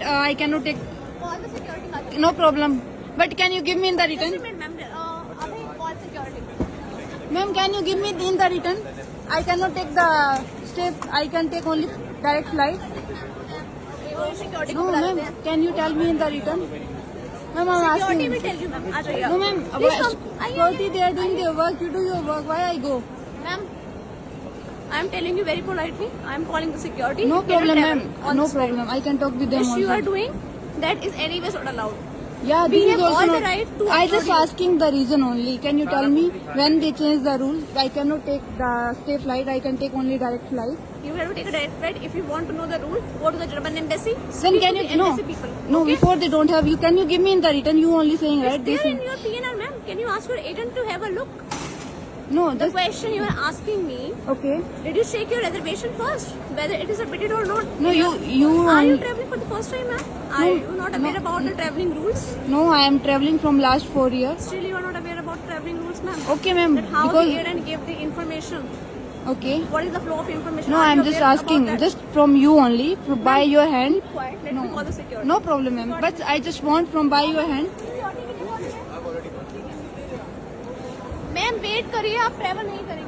Uh, I cannot take. Call the security. No problem. But can you give me in the return? Uh, ma'am. Can you give me in the return? I cannot take the step. I can take only direct flight. No, ma'am. Can you tell me in the return? Ma'am, I'm asking. Security will tell you, ma'am. No, ma'am. Please come. Security, they are doing their work. You do your work. Why I go? Ma'am, I am telling you very politely. I am calling the security. No problem, ma'am. No problem. I can talk with them Which you are also. doing, that is anyways not allowed. Yeah, We this have also all the right to I just asking the reason only. Can you tell me when they change the rules? I cannot take the stay flight. I can take only direct flight. You have to take a direct flight. If you want to know the rule, go to the German embassy. Then can you no people. no okay? before they don't have you? Can you give me in the return? You only saying right It's there in your PNR, ma'am. Can you ask your agent to have a look? No, The question you are asking me, okay. did you check your reservation first? Whether it is admitted or not? No, you you. Are you traveling for the first time, ma'am? Are No, you not aware no. about the traveling rules? No, I am traveling from last four years. Still, you are not aware about traveling rules, ma'am. Okay, ma'am. That how the Because airline gave the information. okay. What is the flow of information? No, I am just asking just from you only by your hand. Quiet. Let No. me call the security. No problem, ma'am. But I just want from by your hand. Wait करिए आप travel नहीं करेंगे।